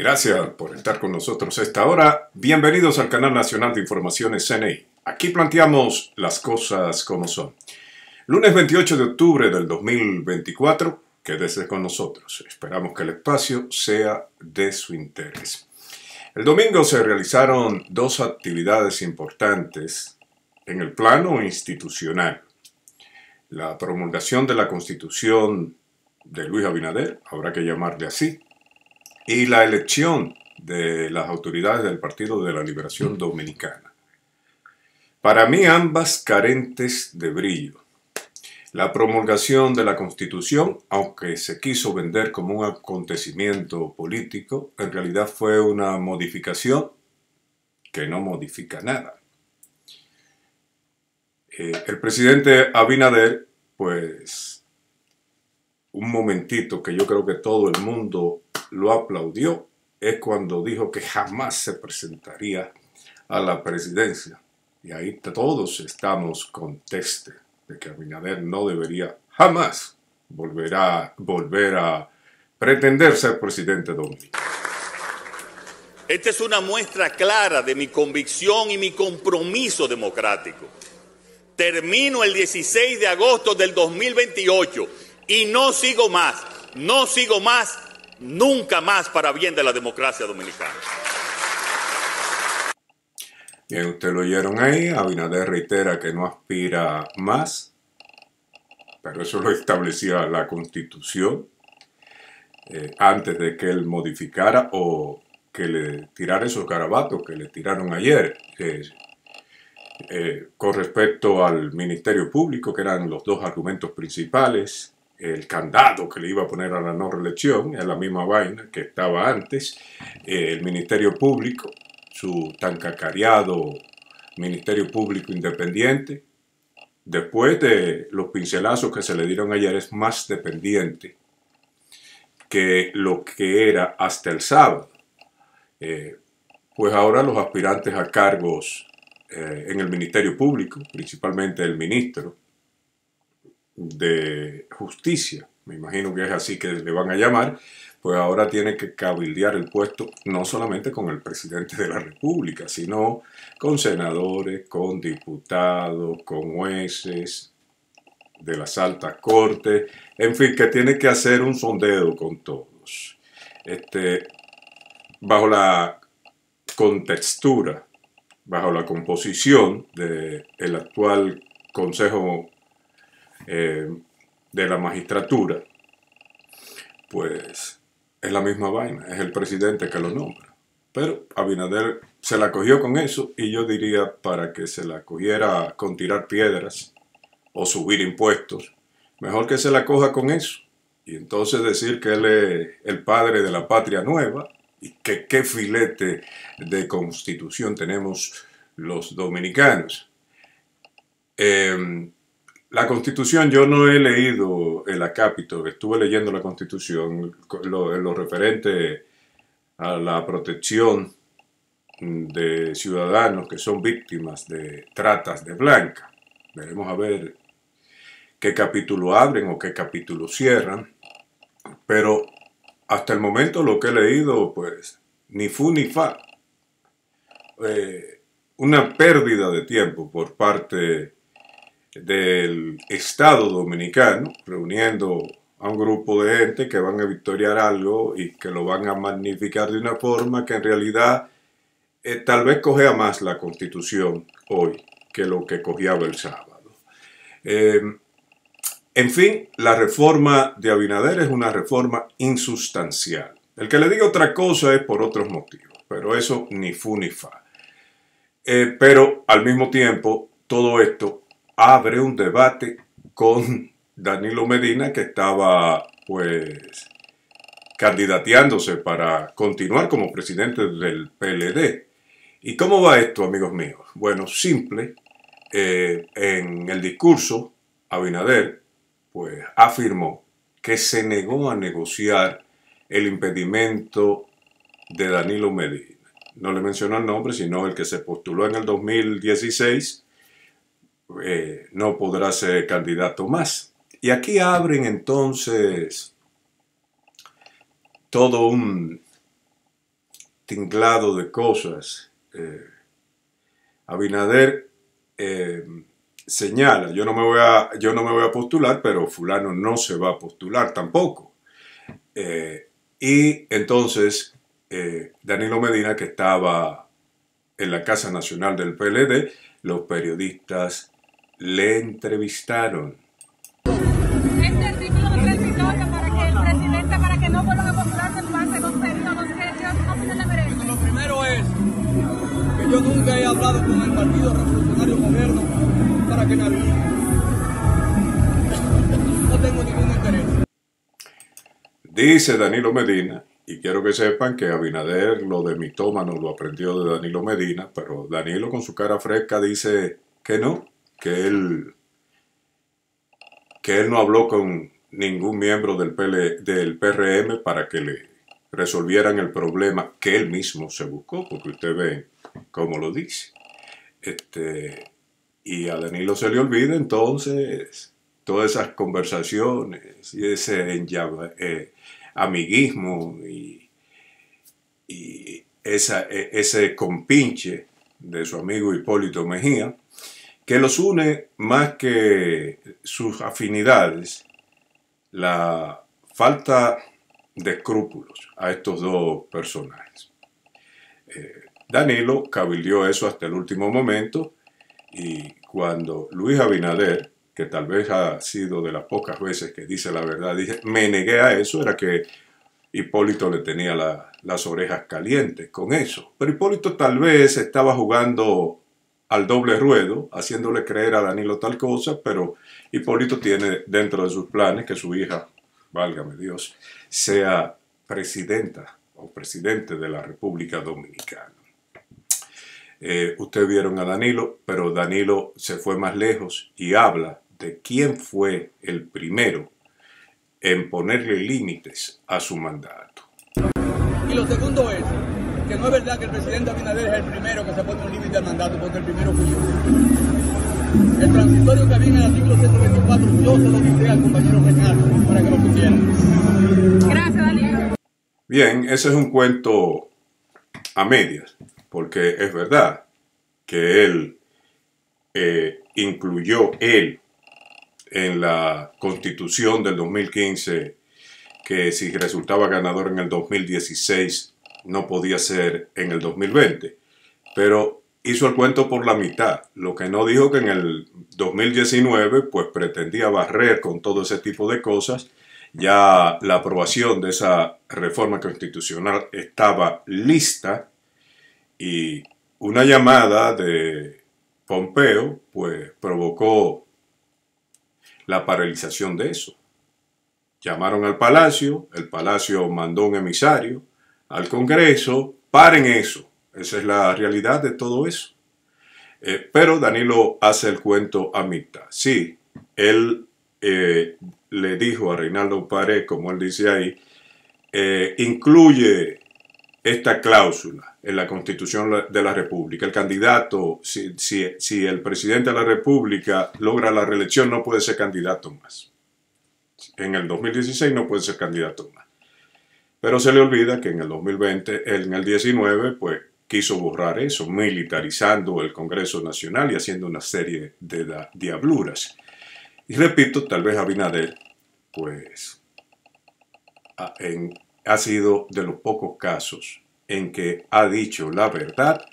Gracias por estar con nosotros a esta hora. Bienvenidos al canal nacional de informaciones CNI. Aquí planteamos las cosas como son. Lunes 28 de octubre del 2024, quédese con nosotros. Esperamos que el espacio sea de su interés. El domingo se realizaron dos actividades importantes en el plano institucional. La promulgación de la Constitución de Luis Abinader, habrá que llamarle así, y la elección de las autoridades del Partido de la Liberación Dominicana. Para mí ambas carentes de brillo. La promulgación de la Constitución, aunque se quiso vender como un acontecimiento político, en realidad fue una modificación que no modifica nada. Eh, el presidente Abinader, pues, un momentito que yo creo que todo el mundo lo aplaudió es cuando dijo que jamás se presentaría a la presidencia. Y ahí todos estamos con teste de que Abinader no debería jamás volver a, pretender ser presidente dominicano. Esta es una muestra clara de mi convicción y mi compromiso democrático. Termino el 16 de agosto del 2028 y no sigo más, no sigo más nunca más para bien de la democracia dominicana. Bien, usted lo oyeron ahí, Abinader reitera que no aspira más, pero eso lo establecía la Constitución eh, antes de que él modificara o que le tirara esos garabatos que le tiraron ayer. Eh, con respecto al Ministerio Público, que eran los dos argumentos principales, el candado que le iba a poner a la no reelección, es la misma vaina que estaba antes, eh, el Ministerio Público, su tan cacareado Ministerio Público Independiente, después de los pincelazos que se le dieron ayer, es más dependiente que lo que era hasta el sábado. Eh, pues ahora los aspirantes a cargos eh, en el Ministerio Público, principalmente el ministro, de justicia, me imagino que es así que le van a llamar, pues ahora tiene que cabildear el puesto no solamente con el presidente de la República, sino con senadores, con diputados, con jueces de las altas cortes, en fin, que tiene que hacer un sondeo con todos. Este, bajo la contextura, bajo la composición del el actual Consejo eh, de la magistratura, pues es la misma vaina, es el presidente que lo nombra. Pero Abinader se la cogió con eso y yo diría para que se la cogiera con tirar piedras o subir impuestos, mejor que se la coja con eso. Y entonces decir que él es el padre de la patria nueva y que qué filete de constitución tenemos los dominicanos. Eh, la constitución, yo no he leído el acápito, estuve leyendo la constitución, lo, lo referente a la protección de ciudadanos que son víctimas de tratas de blanca. Veremos a ver qué capítulo abren o qué capítulo cierran. Pero hasta el momento lo que he leído, pues, ni fu ni fa. Eh, una pérdida de tiempo por parte del Estado Dominicano, reuniendo a un grupo de gente que van a victoriar algo y que lo van a magnificar de una forma que en realidad eh, tal vez cogea más la constitución hoy que lo que cogiaba el sábado. Em, en fin, la reforma de Abinader es una reforma insustancial. El que le diga otra cosa es por otros motivos, pero eso ni fu ni fa. Eh, pero al mismo tiempo, todo esto abre un debate con Danilo Medina que estaba pues candidateándose para continuar como presidente del PLD. ¿Y cómo va esto, amigos míos? Bueno, simple. Eh, en el discurso, Abinader pues afirmó que se negó a negociar el impedimento de Danilo Medina. No le mencionó el nombre, sino el que se postuló en el 2016 eh, no podrá ser candidato más. Y aquí abren entonces todo un, tinglado de cosas. Eh, Abinader eh, señala, yo no, me voy a, yo no me voy a postular, pero fulano no se va a postular tampoco. Y entonces Danilo Medina, que estaba en la Casa Nacional del PLD, los periodistas le entrevistaron. Este artículo transitorio para que el presidente, para que no vuelvan a postularse durante dos periodos, ¿qué, opinión le merece? Lo primero es que yo nunca he hablado con el Partido Revolucionario Moderno para que me habilite. No tengo ningún interés. Dice Danilo Medina, y quiero que sepan que Abinader lo de mitómano lo aprendió de Danilo Medina, pero Danilo con su cara fresca dice que no, que él, que él no habló con ningún miembro del, PL, del PRM para que le resolvieran el problema que él mismo se buscó, porque usted ve cómo lo dice. Este, y a Danilo se le olvida entonces todas esas conversaciones y ese eh, amiguismo y, y esa, e, ese compinche de su amigo Hipólito Mejía, que los une más que sus afinidades, la falta de escrúpulos a estos dos personajes. Eh, Danilo cabildió eso hasta el último momento y cuando Luis Abinader, que tal vez ha sido de las pocas veces que dice la verdad, dije, me negué a eso, era que Hipólito le tenía las orejas calientes con eso. Pero Hipólito tal vez estaba jugando al doble ruedo, haciéndole creer a Danilo tal cosa, pero Hipólito tiene dentro de sus planes que su hija, válgame Dios, sea presidenta o presidente de la República Dominicana. Eh, ustedes vieron a Danilo, pero Danilo se fue más lejos y habla de quién fue el primero en ponerle límites a su mandato. Y lo segundo es que no es verdad que el presidente Abinader es el primero que se pone un límite al mandato, porque el primero fui yo. El transitorio que viene en el artículo 124, yo se lo dije al compañero Reinaldo para que lo pusiera. Gracias, Danilo. Bien, ese es un cuento a medias, porque es verdad que él eh, incluyó él en la constitución del 2015 que si resultaba ganador en el 2016 no podía ser en el 2020. Pero hizo el cuento por la mitad, lo que no dijo que en el 2019 pues pretendía barrer con todo ese tipo de cosas. Ya la aprobación de esa reforma constitucional estaba lista y una llamada de Pompeo pues provocó la paralización de eso. Llamaron al palacio, el palacio mandó un emisario al Congreso, paren eso. Esa es la realidad de todo eso. Eh, pero Danilo hace el cuento a mitad. Sí, él eh, le dijo a Reinaldo Pared, como él dice ahí, eh, incluye esta cláusula en la Constitución de la República. El candidato, si, si, el presidente de la República logra la reelección, no puede ser candidato más. En el 2016 no puede ser candidato más. Pero se le olvida que en el 2020, en el 19, pues quiso borrar eso, militarizando el Congreso Nacional y haciendo una serie de diabluras. Y repito, tal vez Abinader, pues, ha sido de los pocos casos en que ha dicho la verdad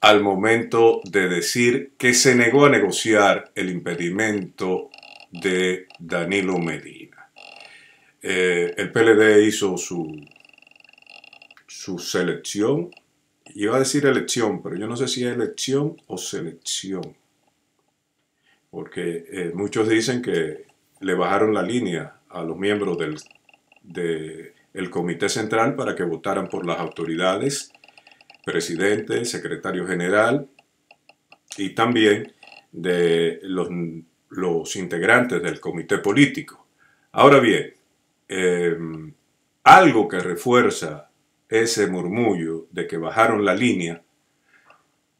al momento de decir que se negó a negociar el impedimento de Danilo Medina. Eh, el PLD hizo su, su selección. Iba a decir elección, pero yo no sé si es elección o selección. Porque eh, muchos dicen que le bajaron la línea a los miembros del de, Comité Central para que votaran por las autoridades, presidente, secretario general y también de los, los integrantes del comité político. Ahora bien, Em, algo que refuerza ese murmullo de que bajaron la línea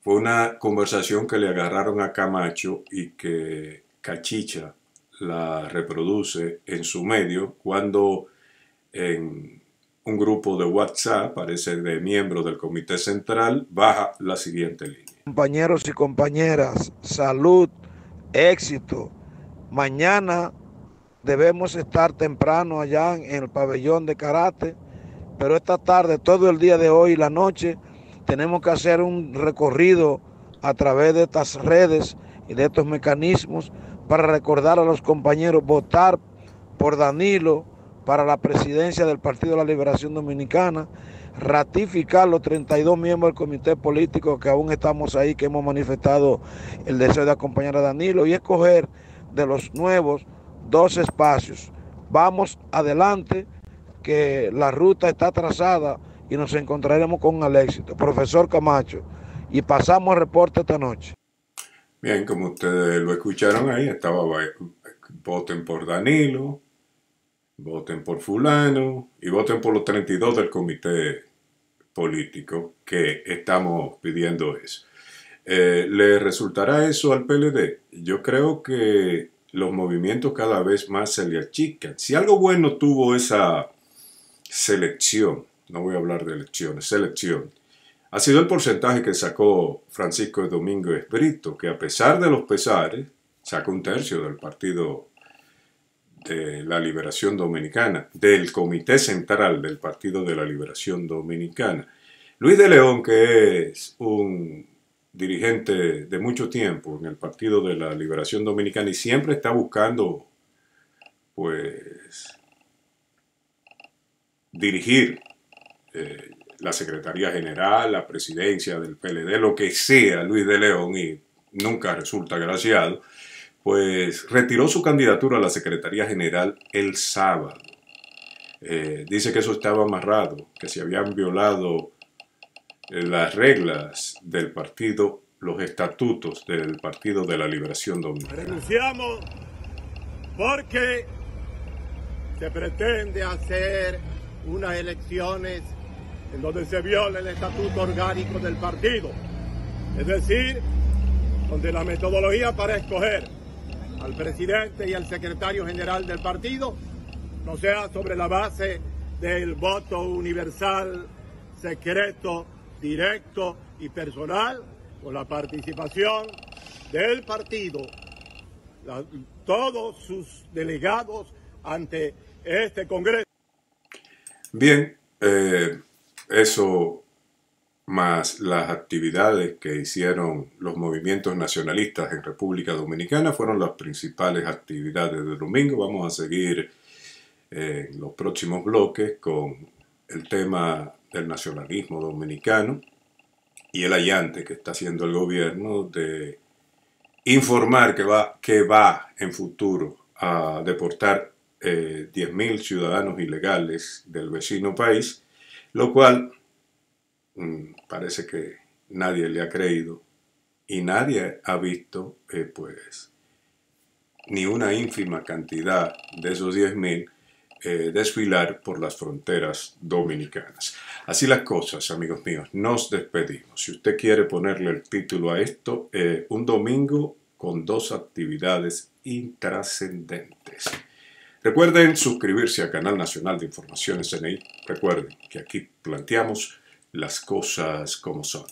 fue una conversación que le agarraron a Camacho y que Cachicha la reproduce en su medio cuando en un grupo de WhatsApp, parece de miembros del Comité Central, baja la siguiente línea. Compañeros y compañeras, salud, éxito. Mañana debemos estar temprano allá en el pabellón de karate, pero esta tarde, todo el día de hoy y la noche, tenemos que hacer un recorrido a través de estas redes y de estos mecanismos para recordar a los compañeros votar por Danilo para la presidencia del Partido de la Liberación Dominicana, ratificar los 32 miembros del comité político que aún estamos ahí, que hemos manifestado el deseo de acompañar a Danilo y escoger de los nuevos dos espacios. Vamos adelante, que la ruta está trazada y nos encontraremos con el éxito. Profesor Camacho, y pasamos el reporte esta noche. Bien, como ustedes lo escucharon ahí, estaba voten por Danilo, voten por fulano y voten por los 32 del comité político que estamos pidiendo eso. Eh, ¿Le resultará eso al PLD? Yo creo que los movimientos cada vez más se le achican. Si algo bueno tuvo esa selección, no voy a hablar de elecciones, selección, ha sido el porcentaje que sacó Francisco Domingo Espíritu, que a pesar de los pesares, sacó un tercio del Partido de la Liberación Dominicana, del Comité Central del Partido de la Liberación Dominicana. Luis de León, que es un dirigente de mucho tiempo en el Partido de la Liberación Dominicana y siempre está buscando, pues, dirigir eh, la Secretaría General, la presidencia del PLD, lo que sea Luis de León y nunca resulta agraciado, pues retiró su candidatura a la Secretaría General el sábado. Eh, dice que eso estaba amarrado, que se habían violado las reglas del partido, los estatutos del Partido de la Liberación Dominicana. Renunciamos porque se pretende hacer unas elecciones en donde se viola el estatuto orgánico del partido. Es decir, donde la metodología para escoger al presidente y al secretario general del partido no sea sobre la base del voto universal, secreto, directo y personal, con la participación del partido, todos sus delegados ante este Congreso. Bien, eh, eso más las actividades que hicieron los movimientos nacionalistas en República Dominicana fueron las principales actividades del domingo. Vamos a seguir eh, en los próximos bloques con el tema del nacionalismo dominicano y el allante que está haciendo el gobierno de informar que va, que va en futuro a deportar eh, 10.000 ciudadanos ilegales del vecino país lo cual mm, parece que nadie le ha creído y nadie ha visto, eh, pues, ni una ínfima cantidad de esos 10.000 eh, desfilar por las fronteras dominicanas. Así las cosas, amigos míos, nos despedimos. Si usted quiere ponerle el título a esto, eh, un domingo con dos actividades intrascendentes. Recuerden suscribirse al Canal Nacional de Informaciones CNI. Recuerden que aquí planteamos las cosas como son.